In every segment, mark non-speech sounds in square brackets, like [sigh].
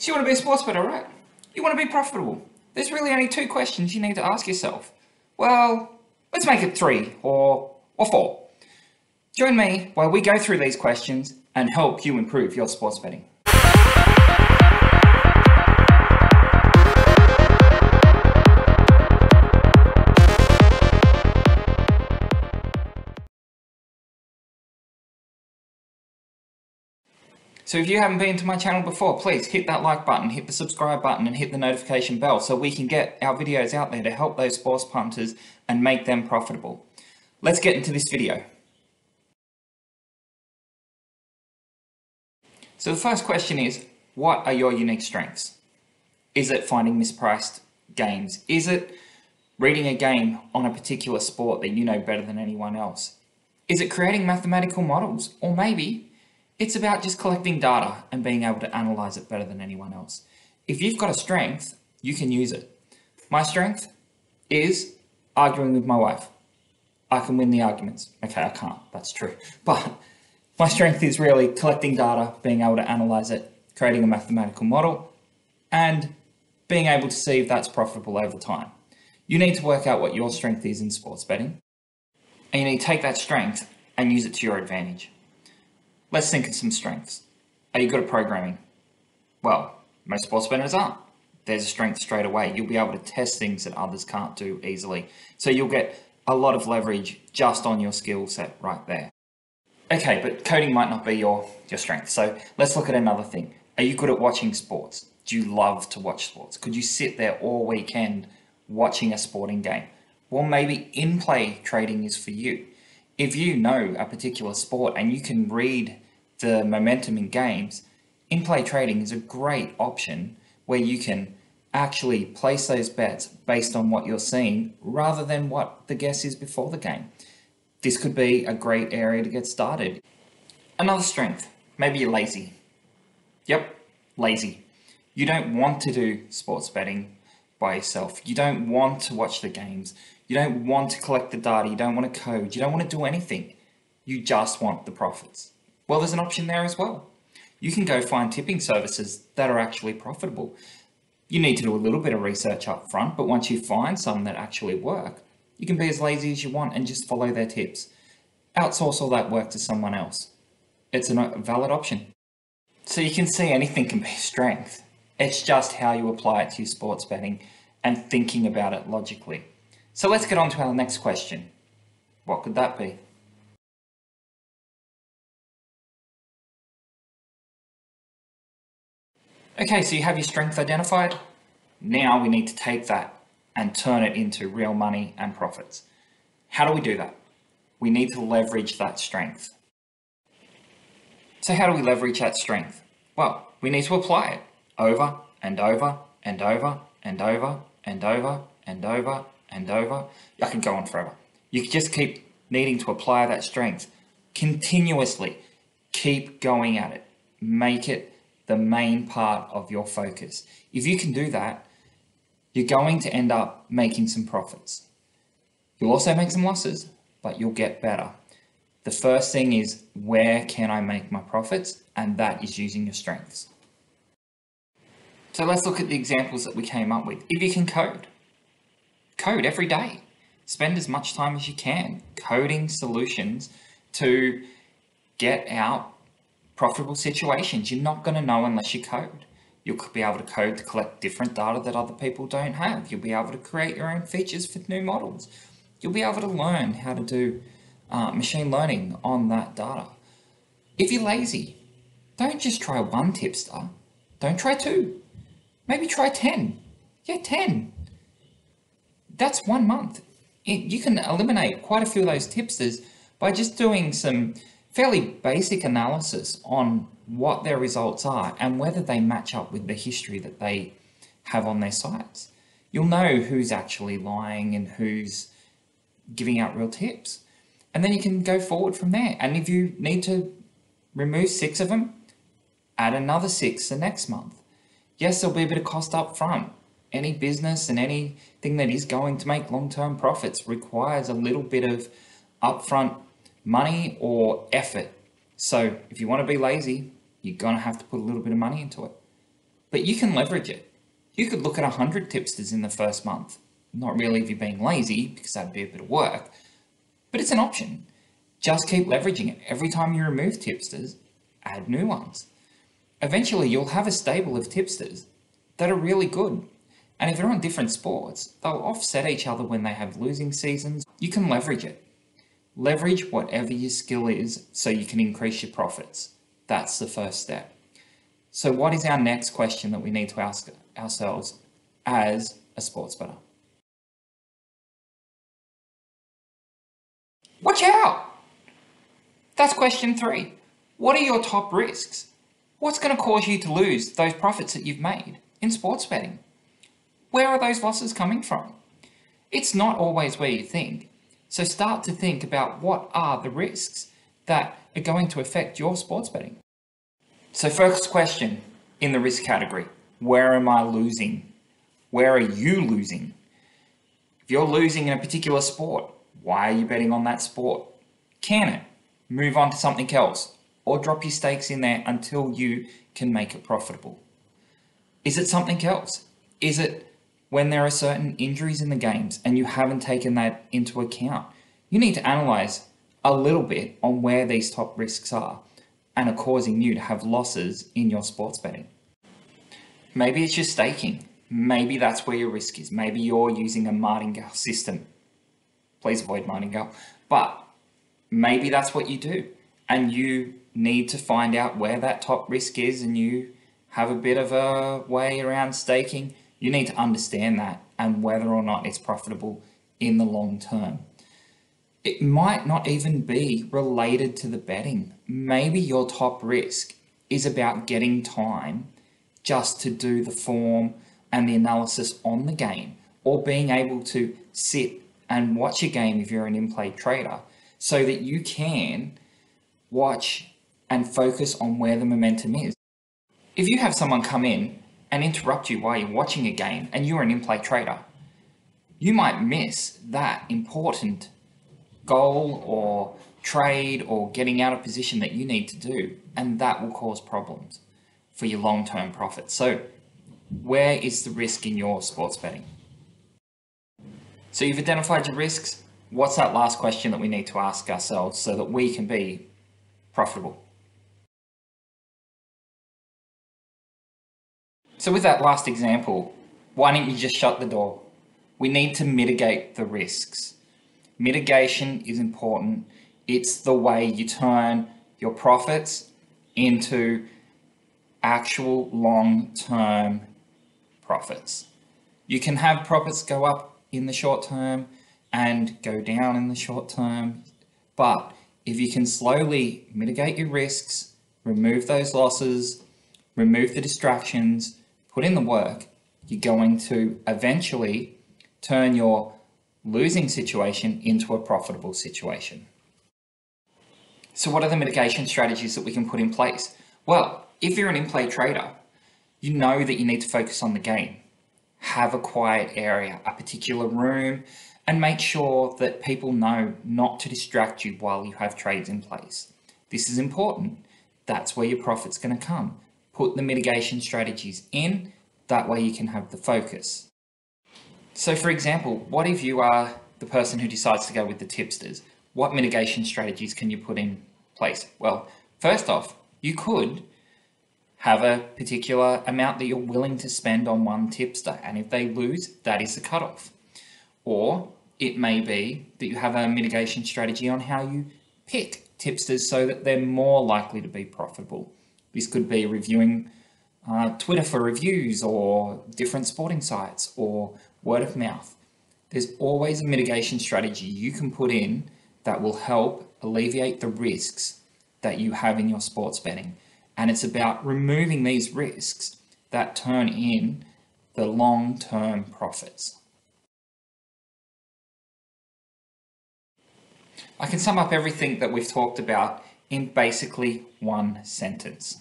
So you want to be a sports bettor, right? You want to be profitable. There's really only two questions you need to ask yourself. Well, let's make it three or, or four. Join me while we go through these questions and help you improve your sports betting. So if you haven't been to my channel before, please hit that like button, hit the subscribe button and hit the notification bell so we can get our videos out there to help those sports punters and make them profitable. Let's get into this video. So the first question is, what are your unique strengths? Is it finding mispriced games? Is it reading a game on a particular sport that you know better than anyone else? Is it creating mathematical models? Or maybe it's about just collecting data and being able to analyze it better than anyone else. If you've got a strength, you can use it. My strength is arguing with my wife. I can win the arguments. Okay, I can't, that's true. [laughs] But my strength is really collecting data, being able to analyze it, creating a mathematical model, and being able to see if that's profitable over time. You need to work out what your strength is in sports betting, and you need to take that strength and use it to your advantage. Let's think of some strengths. Are you good at programming? Well, most sports bettors aren't. There's a strength straight away. You'll be able to test things that others can't do easily. So you'll get a lot of leverage just on your skill set right there. Okay, but coding might not be your, your strength. So let's look at another thing. Are you good at watching sports? Do you love to watch sports? Could you sit there all weekend watching a sporting game? Well, maybe in-play trading is for you if you know a particular sport and you can read the momentum in games, in-play trading is a great option where you can actually place those bets based on what you're seeing rather than what the guess is before the game. This could be a great area to get started. Another strength, maybe you're lazy. Yep, lazy. You don't want to do sports betting by yourself. You don't want to watch the games. You don't want to collect the data. You don't want to code. You don't want to do anything. You just want the profits. Well, there's an option there as well. You can go find tipping services that are actually profitable. You need to do a little bit of research up front, but once you find some that actually work, you can be as lazy as you want and just follow their tips. Outsource all that work to someone else. It's a valid option. So you can see anything can be strength. It's just how you apply it to your sports betting and thinking about it logically. So let's get on to our next question. What could that be? Okay, so you have your strength identified. Now we need to take that and turn it into real money and profits. How do we do that? We need to leverage that strength. So how do we leverage that strength? Well, we need to apply it over and over and over and over and over and over and over. I can go on forever. You just keep needing to apply that strength continuously. Keep going at it. Make it the main part of your focus. If you can do that, you're going to end up making some profits. You'll also make some losses, but you'll get better. The first thing is where can I make my profits? And that is using your strengths. So let's look at the examples that we came up with. If you can code, code every day. Spend as much time as you can coding solutions to get out profitable situations. You're not going to know unless you code. You'll be able to code to collect different data that other people don't have. You'll be able to create your own features for new models. You'll be able to learn how to do uh, machine learning on that data. If you're lazy, don't just try one tipster. Don't try two. Maybe try 10. Yeah, 10. That's one month. It, you can eliminate quite a few of those tipsters by just doing some fairly basic analysis on what their results are and whether they match up with the history that they have on their sites. You'll know who's actually lying and who's giving out real tips. And then you can go forward from there. And if you need to remove six of them, add another six the next month. Yes, there'll be a bit of cost up front. Any business and anything that is going to make long-term profits requires a little bit of upfront money or effort. So if you want to be lazy, you're going to have to put a little bit of money into it. but you can leverage it. You could look at 100 tipsters in the first month. Not really if you're being lazy, because that'd be a bit of work, but it's an option. Just keep leveraging it. Every time you remove tipsters, add new ones. Eventually, you'll have a stable of tipsters that are really good. And if they're on different sports, they'll offset each other when they have losing seasons. You can leverage it. Leverage whatever your skill is so you can increase your profits. That's the first step. So, what is our next question that we need to ask ourselves as a sports bettor? Watch out! That's question three. What are your top risks? What's going to cause you to lose those profits that you've made in sports betting? Where are those losses coming from? It's not always where you think. So start to think about what are the risks that are going to affect your sports betting. So first question in the risk category, where am I losing? Where are you losing? If you're losing in a particular sport, why are you betting on that sport? Can it? Move on to something else or drop your stakes in there until you can make it profitable. Is it something else? Is it when there are certain injuries in the games and you haven't taken that into account? You need to analyze a little bit on where these top risks are and are causing you to have losses in your sports betting. Maybe it's your staking. Maybe that's where your risk is. Maybe you're using a martingale system. Please avoid martingale. But maybe that's what you do. And you need to find out where that top risk is and you have a bit of a way around staking, you need to understand that and whether or not it's profitable in the long term. It might not even be related to the betting. Maybe your top risk is about getting time just to do the form and the analysis on the game or being able to sit and watch a game if you're an in-play trader so that you can watch and focus on where the momentum is. If you have someone come in and interrupt you while you're watching a game and you're an in-play trader, you might miss that important goal or trade or getting out of position that you need to do, and that will cause problems for your long-term profits. So where is the risk in your sports betting? So you've identified your risks. What's that last question that we need to ask ourselves so that we can be profitable? So with that last example, why don't you just shut the door? We need to mitigate the risks. Mitigation is important. It's the way you turn your profits into actual long-term profits. You can have profits go up in the short term and go down in the short term, but if you can slowly mitigate your risks, remove those losses, remove the distractions, put in the work, you're going to eventually turn your losing situation into a profitable situation. So what are the mitigation strategies that we can put in place? Well, if you're an in-play trader, you know that you need to focus on the game. Have a quiet area, a particular room, and make sure that people know not to distract you while you have trades in place. This is important. That's where your profit's going to come put the mitigation strategies in, that way you can have the focus. So for example, what if you are the person who decides to go with the tipsters? What mitigation strategies can you put in place? Well, first off, you could have a particular amount that you're willing to spend on one tipster, and if they lose, that is the cutoff. Or it may be that you have a mitigation strategy on how you pick tipsters so that they're more likely to be profitable. This could be reviewing uh, Twitter for reviews or different sporting sites or word of mouth. There's always a mitigation strategy you can put in that will help alleviate the risks that you have in your sports betting. And it's about removing these risks that turn in the long-term profits. I can sum up everything that we've talked about in basically one sentence.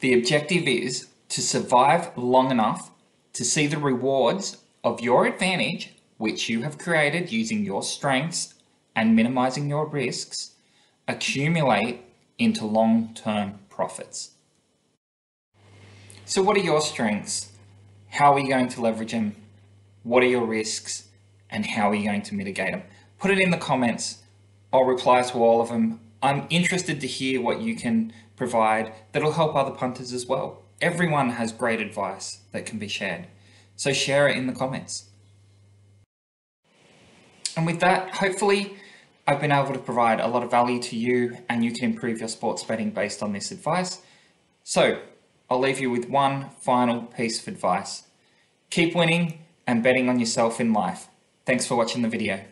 The objective is to survive long enough to see the rewards of your advantage, which you have created using your strengths and minimizing your risks, accumulate into long-term profits. So, what are your strengths? How are you going to leverage them? What are your risks? And how are you going to mitigate them? Put it in the comments. I'll reply to all of them. I'm interested to hear what you can provide that'll help other punters as well. Everyone has great advice that can be shared. So share it in the comments. And with that, hopefully I've been able to provide a lot of value to you and you can improve your sports betting based on this advice. So I'll leave you with one final piece of advice. Keep winning and betting on yourself in life. Thanks for watching the video.